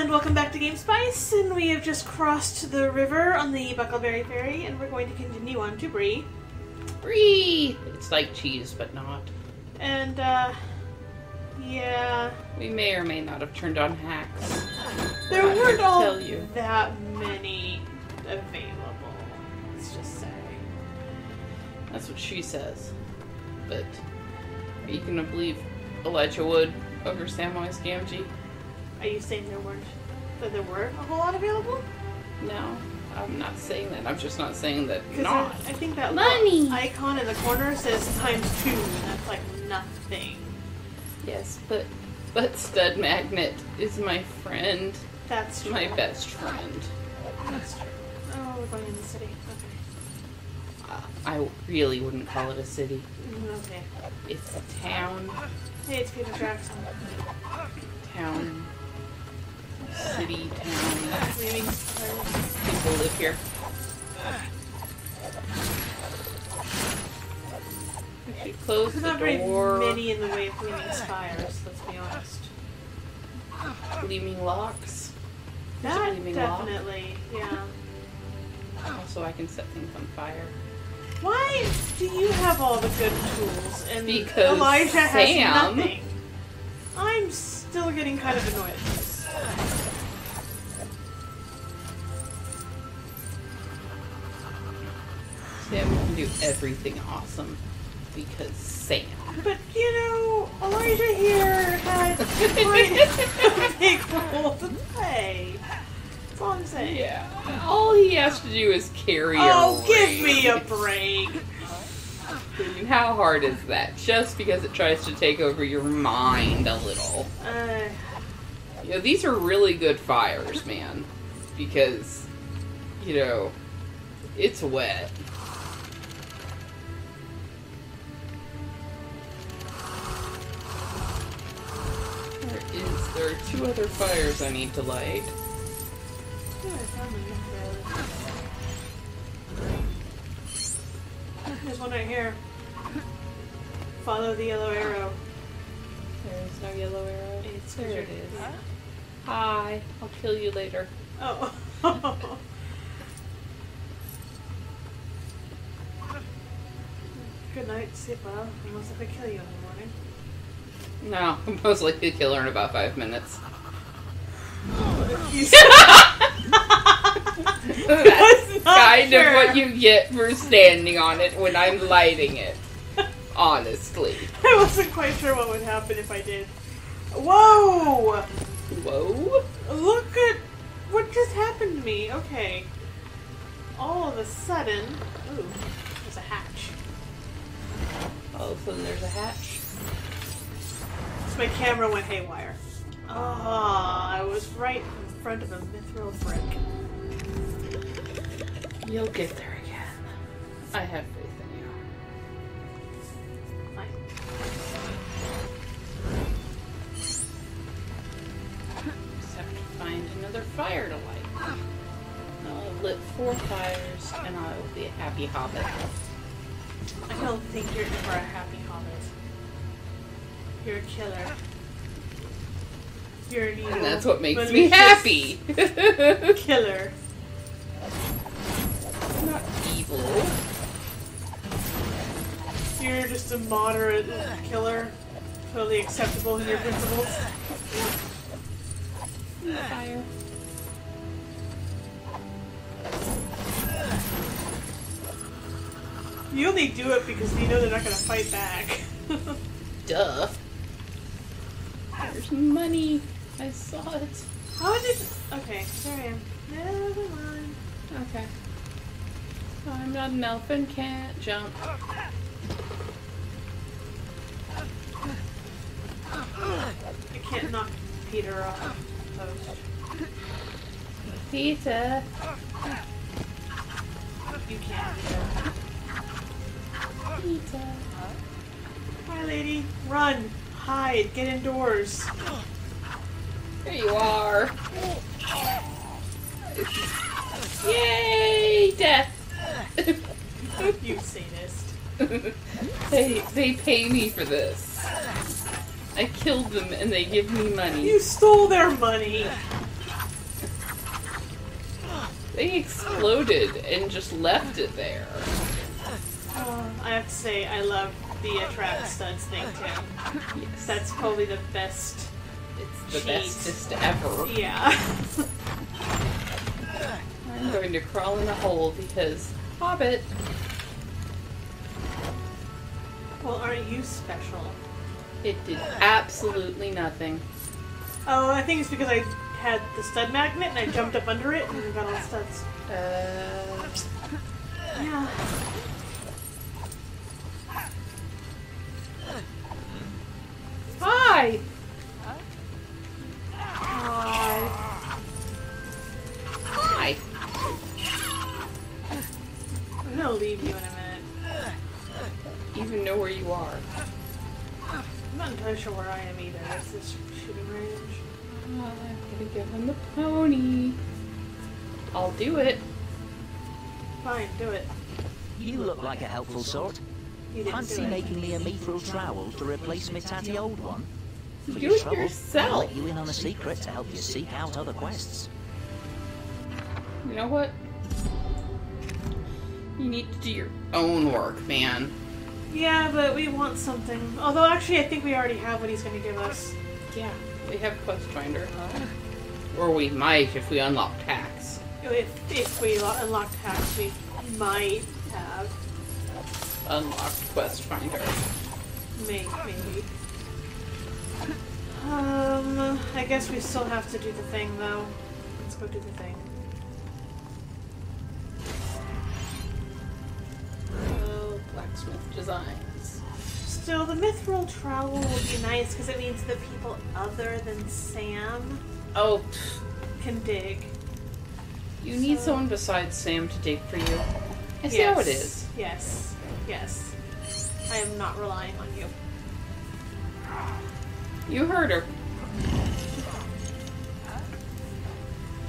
And welcome back to Game Spice, and we have just crossed the river on the Bucklebury Ferry, and we're going to continue on to Bree. Brie! It's like cheese, but not. And, uh, yeah, We may or may not have turned on hacks. there weren't all that many available, let's just say. That's what she says. But are you gonna believe Elijah Wood over Samwise Gamgee? Are you saying there weren't, that there were a whole lot available? No, I'm not saying that. I'm just not saying that 'Cause not. I, I think that Money. icon in the corner says times two, and that's like nothing. Yes, but but Stud Magnet is my friend, That's true. my best friend. That's true. Oh, we're going in the city. Okay. Uh, I really wouldn't call it a city. Mm, Okay. It's a town, Hey, it's Peter Jackson. town, city, town. Leaving People live here. We should close There's the not very many in the way of Gleaming Spires, let's be honest. Gleaming locks. There's That gleaming lock. definitely, yeah. Also, I can set things on fire. Why do you have all the good tools and Because Elijah has nothing? I'm still getting kind of annoyed everything awesome because Sam. But you know, Elijah here quite a big role to play. That's all I'm saying. Yeah. All he has to do is carry Oh, give me a break. I mean, how hard is that? Just because it tries to take over your mind a little. Uh, You know, these are really good fires, man. Because, you know, it's wet. There is. There are two other fires I need to light. yeah, I found them. There's one right here. Follow the yellow arrow. There is no yellow arrow. It's there it is. Yeah. Hi. I'll kill you later. Oh. Good night. Sleep well. Unless if I kill you in the morning. No, I'm most likely to kill her in about five minutes. That's kind fair. of what you get for standing on it when I'm lighting it. Honestly. I wasn't quite sure what would happen if I did. Whoa! Whoa. Look at what just happened to me. Okay. All of a sudden, ooh, there's a hatch. All of a sudden there's a hatch. My camera went haywire. Ah, I was right in front of a mithril brick. You'll get there again. I have faith in you. Fine. Just have to find another fire to light. I'll lit four fires and I will be a happy hobbit. I don't think you're ever a happy hobbit. You're a killer. You're an evil. And that's what makes me happy. Killer. Not evil. You're just a moderate killer. Totally acceptable in your principles. Fire. You only do it because you know they're not gonna fight back. Duh. There's money. I saw it. How did? Okay, there I am. Never mind. Okay. Oh, I'm not an elf and can't jump. I can't knock Peter off the post. Peter. You can't. Peter. Peter. Hi, lady. Run. Hide. Get indoors. There you are. Yay! Death. You sadist. they they pay me for this. I killed them and they give me money. You stole their money. They exploded and just left it there. Oh, I have to say, I love the attract studs thing too. Yes. That's probably the best. It's the Cheat. bestest ever. Yeah. I'm going to crawl in a hole because Hobbit. well, aren't you special? It did absolutely nothing. Oh, I think it's because I had the stud magnet and I jumped up under it and got all the studs. Uh, Yeah. Hi. Hi. Hi. I'm gonna leave you in a minute. Even know where you are. I'm not entirely sure where I am either. It's this shooting range. I'm gonna give him the pony. I'll do it. Fine, do it. You look like a helpful sort. You didn't Fancy do making me a mithril trowel to replace my tatty old one? For your it trouble, I'll yourself. let you in on a secret to help you seek out other quests. You know what? You need to do your own work, man. Yeah, but we want something. Although, actually, I think we already have what he's gonna give us. Yeah, we have Quest Finder. Huh? Or we might if we unlock tax. If, if we lo- unlocked hacks, we might have. Unlocked Quest Finder. May- Maybe. Um, I guess we still have to do the thing, though. Let's go do the thing. Oh, blacksmith designs. Still, the mithril trowel will be nice because it means that people other than Sam Oh, can dig. you need someone besides Sam to dig for you. I see how it is. Yes. Yes. I am not relying on you. You heard her.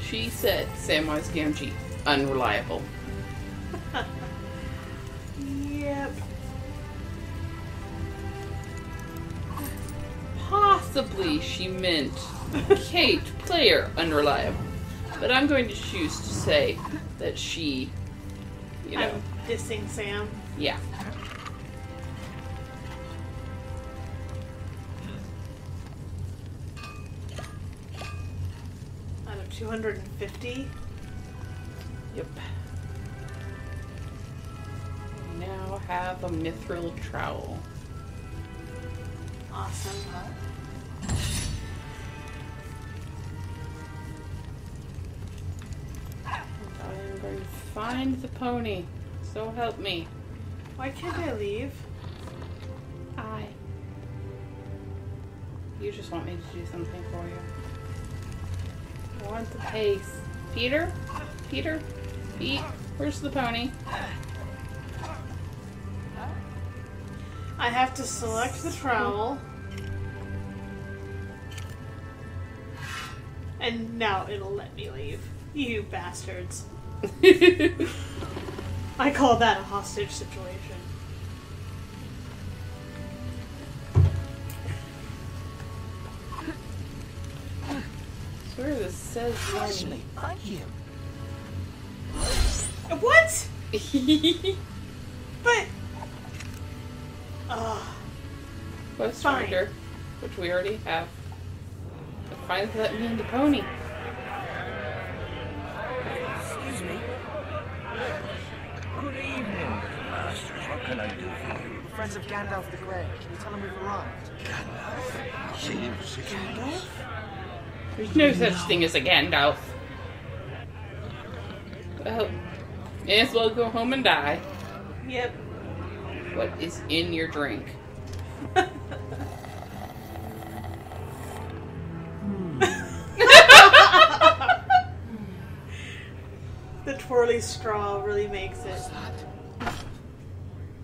She said Samwise Gamgee unreliable. Yep. Possibly she meant Kate, player, unreliable. But I'm going to choose to say that she, you know, I'm dissing Sam. yeah. 250. Yep. We now have a mithril trowel. Awesome. And I am going to find the pony. So help me. Why can't I leave? I. You just want me to do something for you. Want the pace. Peter? Peter? Pete? Where's the pony? I have to select the trowel. And now it'll let me leave. You bastards. I call that a hostage situation. Swear this says Bless pony. me, thank you. What? But. Ugh. Quest Fine. Finder, which we already have. But finally let me into pony. Excuse me. Good evening, masters. What can I do for you? Friends of Gandalf the Grey. Can you tell them we've arrived? Gandalf? Seems curious. There's no such thing as a Gandalf. Well, may as well go home and die. Yep. What is in your drink? The twirly straw really makes it.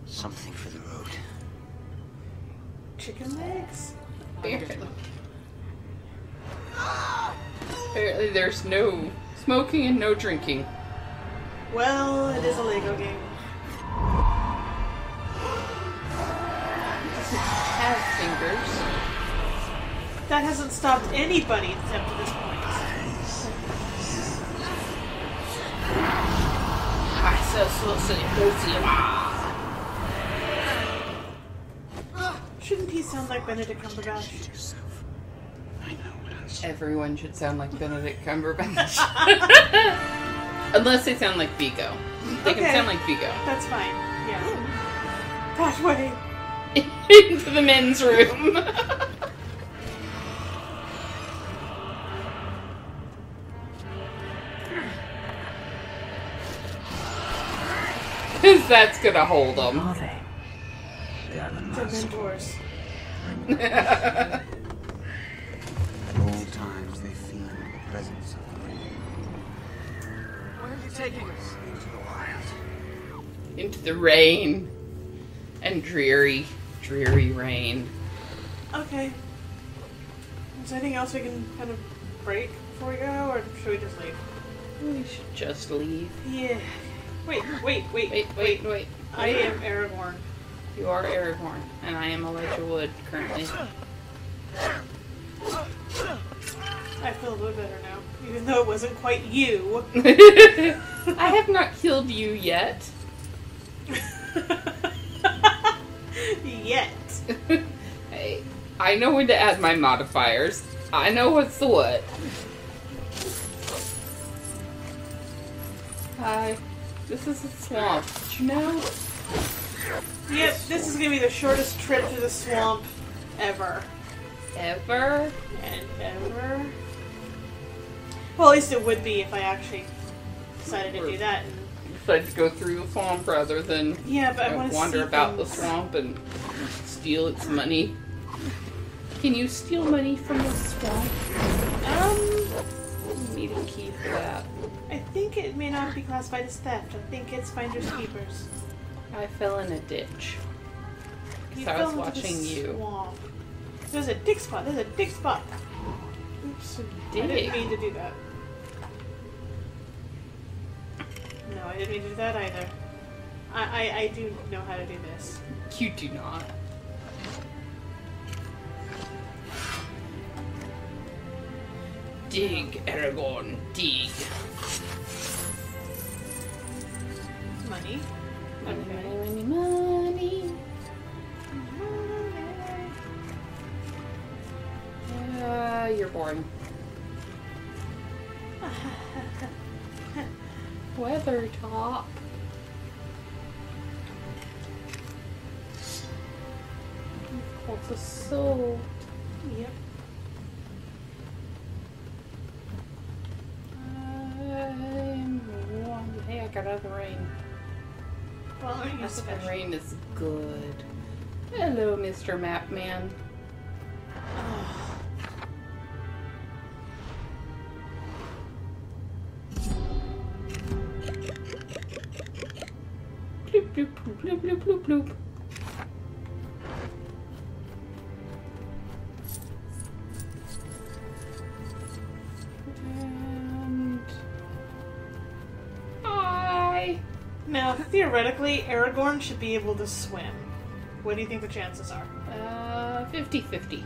Something for the road. Chicken legs? There's no smoking and no drinking. Well, it is a Lego game. Have fingers. That hasn't stopped anybody up to this point. so saucy, saucy. Shouldn't he sound like Benedict Cumberbatch? Yourself. I know what Everyone should sound like Benedict Cumberbatch. Unless they sound like Viggo. They Okay. can sound like Viggo. That's fine. Yeah. That way. Into the men's room. Because that's gonna hold them. Are they? They are the The taking us? Into the wild. Into the rain. And dreary, dreary rain. Okay. Is there anything else we can kind of break before we go, or should we just leave? We should just leave. Yeah. Wait, wait, wait, Wait, wait, wait. I am Aragorn. You are Aragorn, and I am Elijah Wood currently. I feel a little better now, even though it wasn't quite you. I have not killed you yet. Yet. hey, I know when to add my modifiers. I know what's the what. Hi. This is a swamp. Did you know? Yep, this is gonna be the shortest trip to the swamp ever. Ever? And ever. Well, at least it would be if I actually decided to do that. And, Decided to go through the swamp rather than yeah, but I want to wander see about the swamp and steal its money. Can you steal money from the swamp? Um, need a key for that. I think it may not be classified as theft. I think it's finders keepers. I fell in a ditch. You So I was fell into the watching you. Swamp. There's a dick spot. There's a dick spot. Oops. I didn't mean to do that. No, I didn't mean to do that either. I, I, I do know how to do this. You do not. Dig, Aragorn, dig. Money. Money, Okay. money, money, money. Uh, you're boring. Weather top. What's a soul? Yep. I'm warm. Hey, I got out of the rain. Well, I'm gonna use The rain is good. Hello, Mr. Mapman. Bloop. And... Hi! Now, theoretically, Aragorn should be able to swim. What do you think the chances are? Uh, 50-50.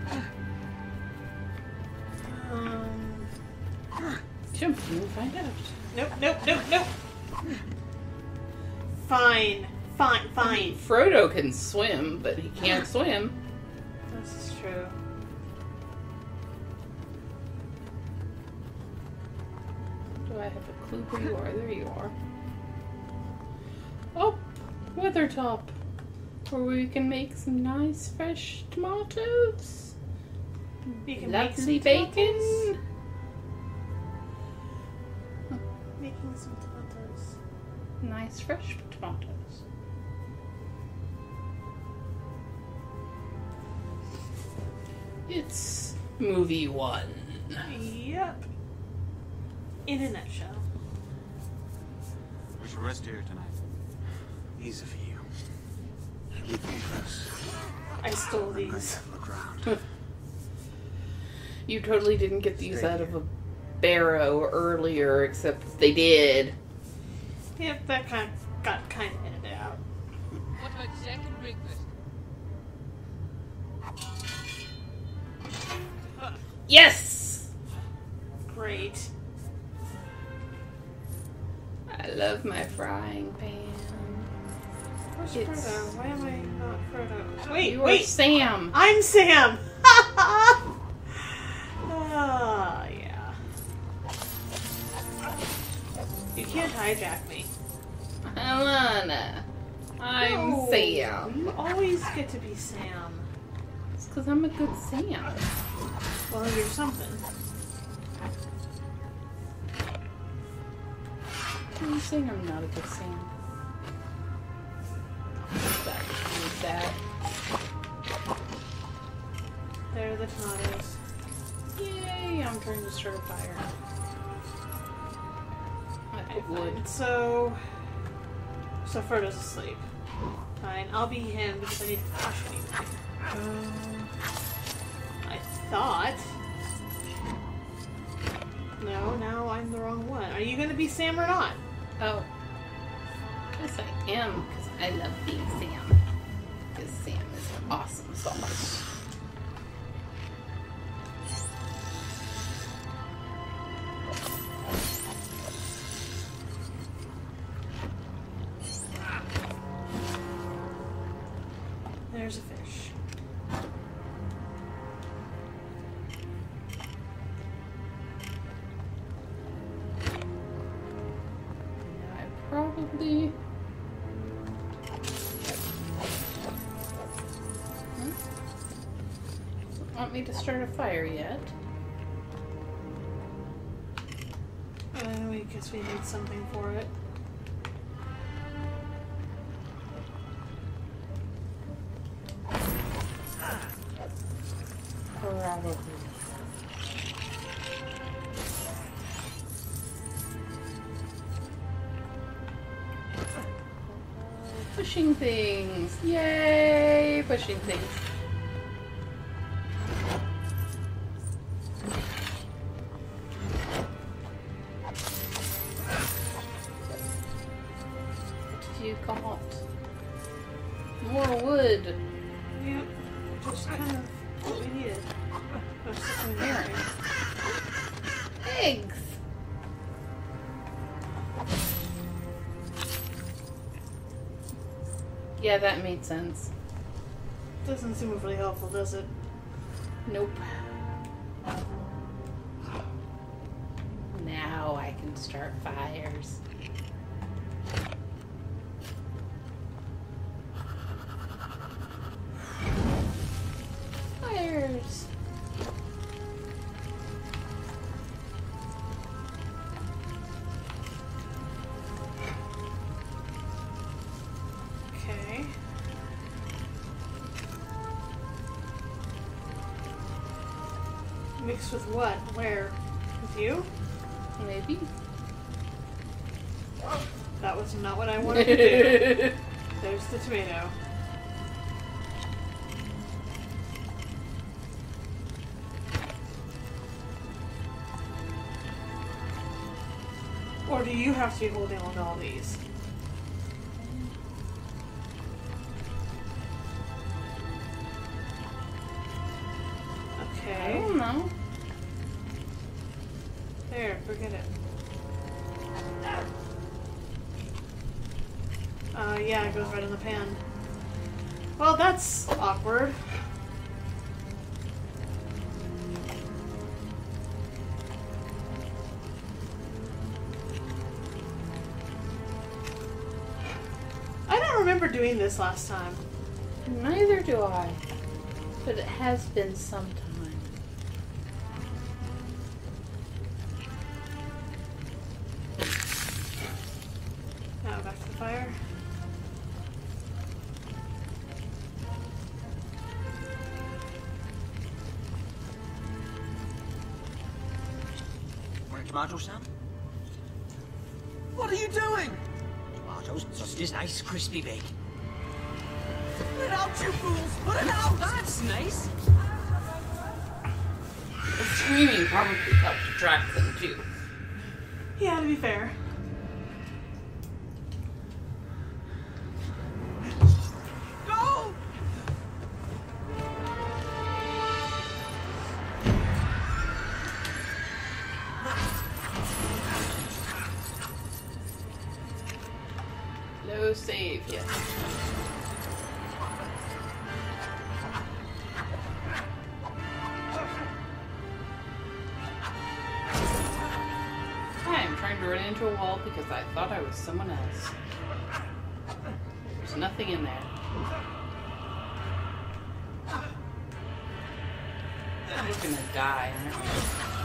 Um, Jump and find out. nope, nope, nope, nope. Fine, fine, fine. Frodo can swim, but he can't swim. This is true. Do I have a clue where you are? There you are. Oh, Weathertop. Where we can make some nice fresh tomatoes. You can make Lovely some bacon. tomatoes. Making some tomatoes. Nice fresh tomatoes. It's movie one. Yep. In a nutshell. We should rest here tonight. Easy for you. Leave me close. I stole I'm going to these. have a look around. You totally didn't get these out of a barrow earlier, except they did. Yep, that kind of got kind of edited out. What about second breakfast? Yes! Great. I love my frying pan. Where's It's- Frodo? Why am I not Frodo? Wait, You are wait! Sam. I'm Sam! Ah, yeah. You can't hijack me. Alana. I'm No, Sam. You always get to be Sam. It's because I'm a good Sam. Well, you're something. Are you saying I'm not a good Sam? That means that. There are the tomatoes. Yay! I'm trying to start a fire. I Okay, put wood. fine. So, so Frodo's asleep. Fine, I'll be him because I need to flash anyway. Um, I thought. No, now I'm the wrong one. Are you gonna be Sam or not? Oh. Yes, I am, because I love being Sam. Because Sam is awesome sauce. There's fire yet. Uh, we guess we need something for it. Probably. Pushing things! Yay! Pushing things. Does it? Nope. Now I can start fires. Mixed with what? Where? With you? Maybe. That was not what I wanted to do. There's the tomato. Or do you have to be holding on to all these? Remember doing this last time. Neither do I. But it has been some time. Nice Hi, I'm trying to run into a wall because I thought I was someone else. There's nothing in there. We're gonna die.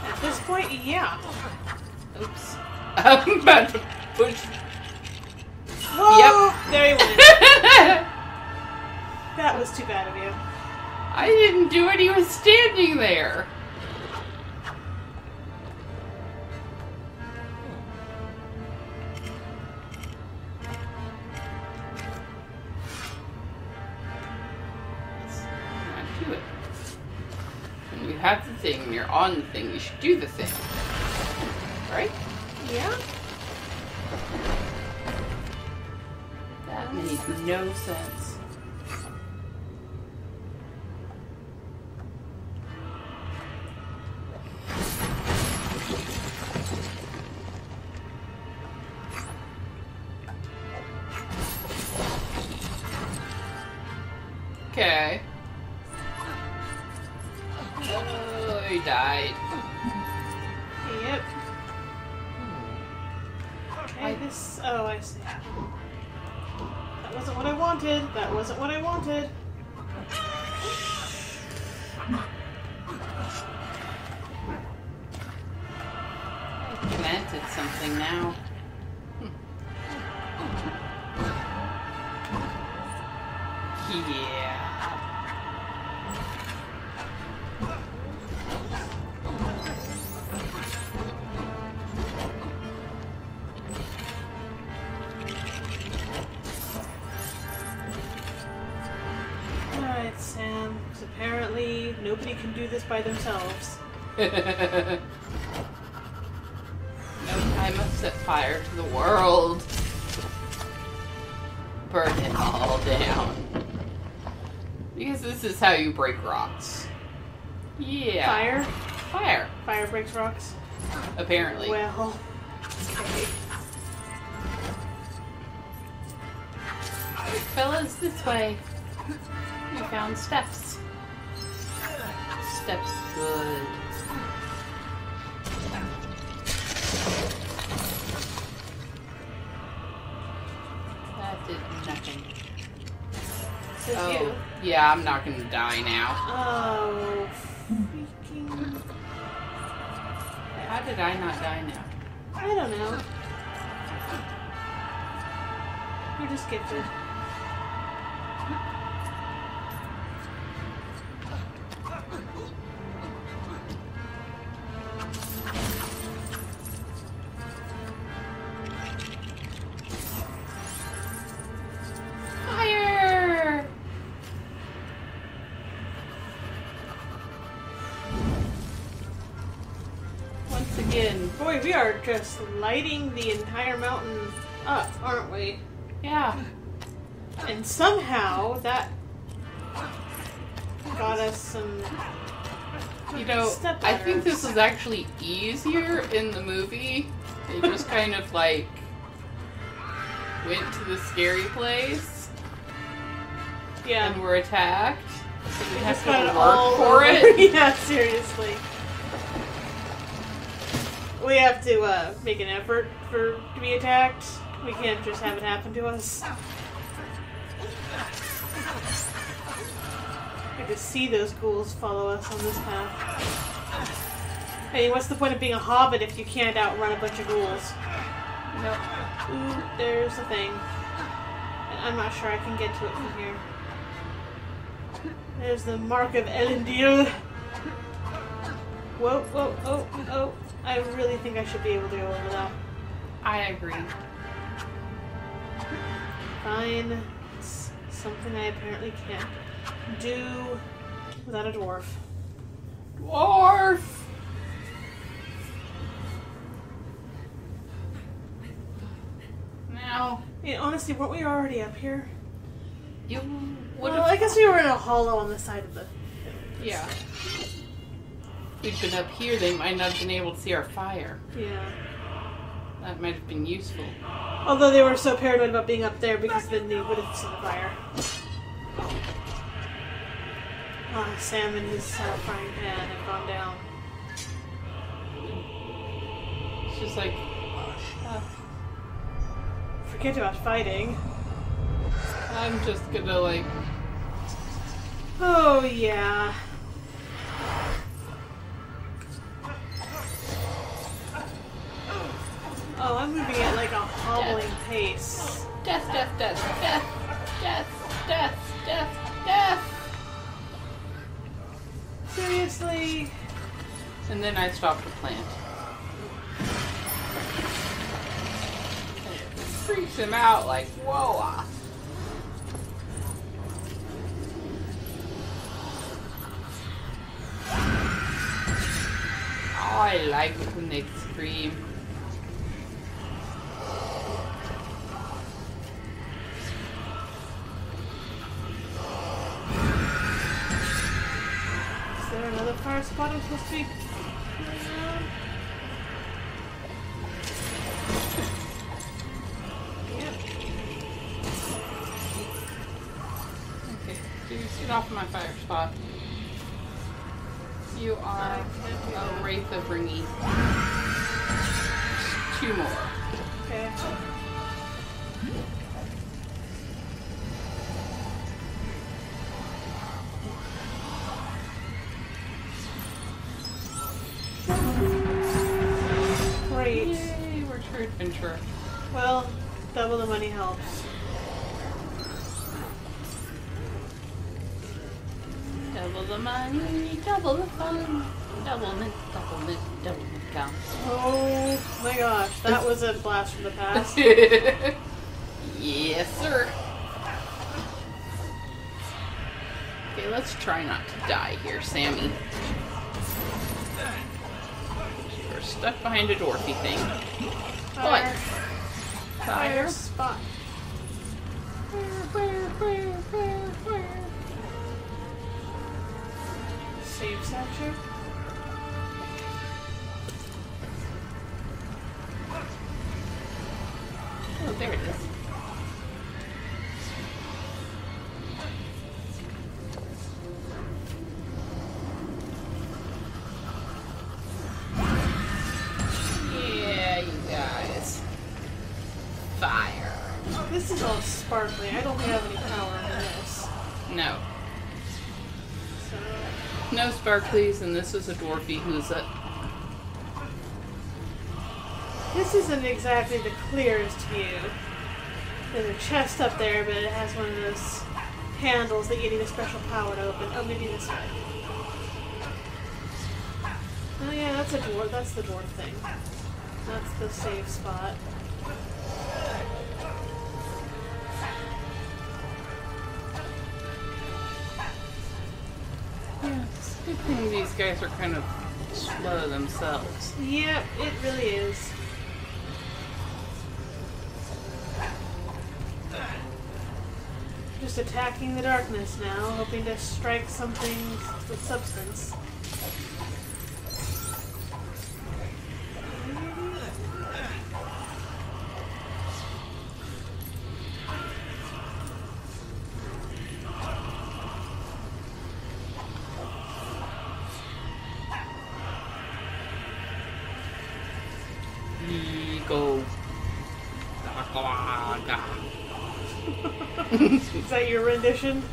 At this point, yeah. Oops. I'm about to push. Whoa! Oh! There he went. That was too bad of you. I didn't do it, he was standing there. Let's not do it. When you have the thing and you're on the thing, you should do the thing. That wasn't what I wanted. By themselves. no time to set fire to the world. Burn it all down. Because this is how you break rocks. Yeah. Fire? Fire, Fire breaks rocks? apparently. Well. Okay. Fellas, this way. We found steps. Steps good. That did nothing. Says Oh, you. yeah, I'm not gonna die now. Oh, freaking. How did I not die now? I don't know. You're just gifted. Boy, we are just lighting the entire mountain up, aren't we? yeah. And somehow that got us some. You know, Step I think this was actually easier in the movie. They just kind of like went to the scary place Yeah. and were attacked. So we have to work all for it. yeah, seriously. We have to uh, make an effort for to be attacked. We can't just have it happen to us. Have to see those ghouls follow us on this path. I mean, what's the point of being a hobbit if you can't outrun a bunch of ghouls? Nope. Ooh, there's the thing. I'm not sure I can get to it from here. There's the mark of Elendil. Whoa, whoa, oh, oh. I really think I should be able to go over that. I agree. Fine. It's something I apparently can't do without a dwarf. Dwarf! Now, mean, honestly, weren't we already up here? you would Well. I guess we were in a hollow on the side of the. Yeah. We'd been up here, they might not have been able to see our fire. Yeah. That might have been useful. Although they were so paranoid about being up there because then they would have seen the fire. Ah, Sam and his uh, frying pan have gone down. It's just like, Forget about fighting. I'm just gonna like, Oh, yeah. I'm moving at like a hobbling pace. death, death, death, death, death, death, death, death. Seriously? And then I stopped the plant. And it freaks him out like, whoa. Oh, I like when they scream. Fire spot I'm supposed to be? Yep. Okay, get off my fire spot. You are I can't do a wraith of Ringy. Two more. Okay. Well, double the money helps. Double the money, double the fun, double mint, double mint, double mint count. Oh my gosh, that was a blast from the past. yes, sir. Okay, let's try not to die here, Sammy. We're stuck behind a dwarfy thing. Fire. Fire. Spot. Save section. Oh, there it is. Sparkly. I don't have any power in this. No. So No sparklies, and this is a dwarfy who's a. this isn't exactly the clearest view. There's a chest up there, but it has one of those handles that you need a special power to open. Oh, maybe this way. Oh yeah, that's a dwarf. That's the dwarf thing. That's the safe spot. Thing these guys are kind of slow themselves. Yep, it really is. Just attacking the darkness now, hoping to strike something with substance.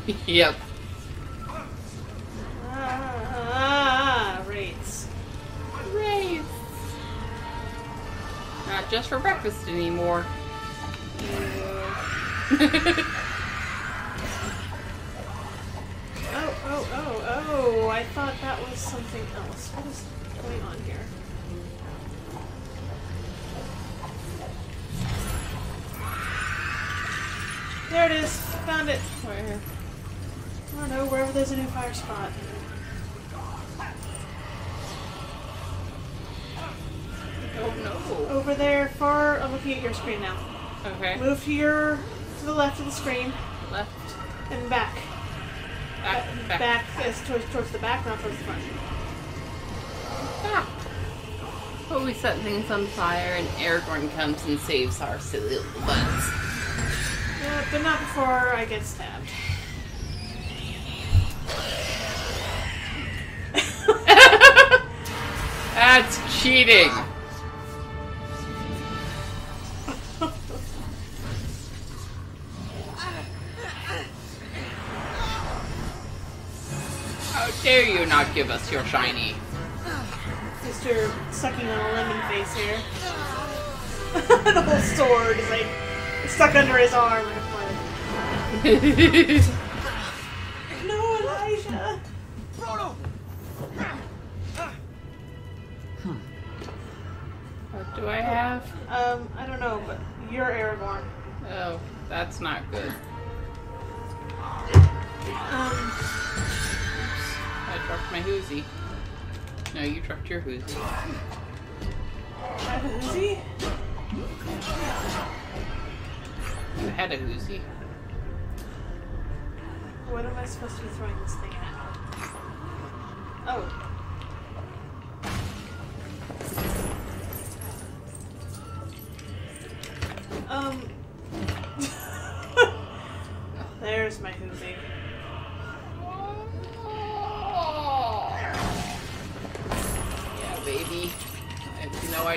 yep. Ah, rates. Great. Not just for breakfast anymore. Over there, far. I'm looking at your screen now. Okay. Move to your to the left of the screen Left. and back. Back. Uh, back. Back is towards, towards the back, not towards the front. Back. But we set things on fire, and Aragorn comes and saves our silly little butts. Yeah, uh, but not before I get stabbed. That's cheating. Not give us your shiny? Mr. sucking on a lemon face here. the whole sword is like stuck under his arm. and it's like, no, Elijah. Frodo! what do I have? Um, I don't know, but you're Aragorn. Oh, that's not good. Um, I dropped my hoozy. No, you dropped your hoozy. I have a Uzi? You had a hoozy. What am I supposed to be throwing this thing at? Oh.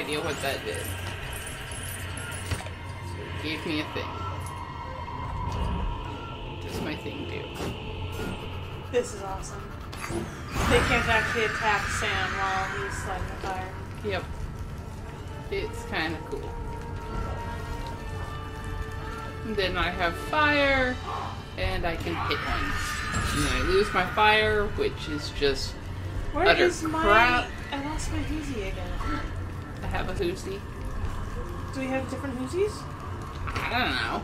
Idea what that did. So it gave me a thing. What does my thing do? This is awesome. They can't actually attack Sam while he's sliding the fire. Yep. It's kind of cool. And then I have fire, and I can hit ones. And then I lose my fire, which is just Where Utter is my? crap. I lost my Uzi again. I have a hoozy. Do we have different Uzis? I don't know.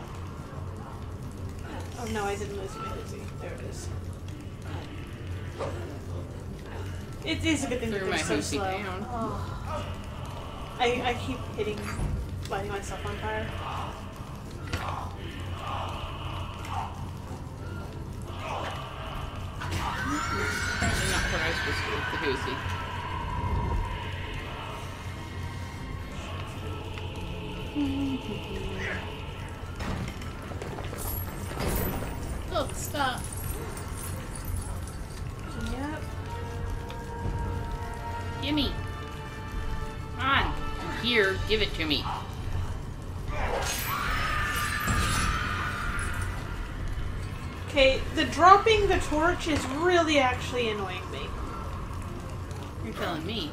Oh no, I didn't lose my Uzi. There it is. It is a good thing that they're so slow. down. Oh. I I keep hitting, lighting myself on fire. Apparently not what I was supposed to do with the hoozy. Look, stop. Yep. Gimme. Come on. I'm here. Give it to me. Okay, the dropping the torch is really actually annoying me. You're telling me.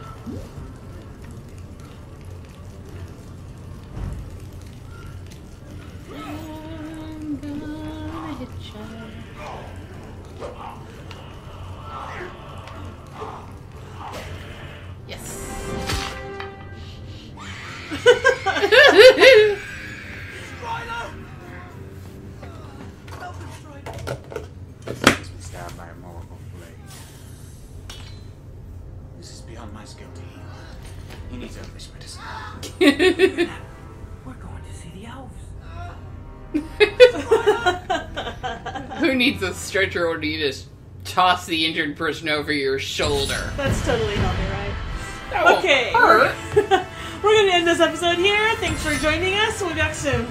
Stretcher or do you just toss the injured person over your shoulder? That's totally healthy, right? That Okay. We're gonna end this episode here. Thanks for joining us. We'll be back soon.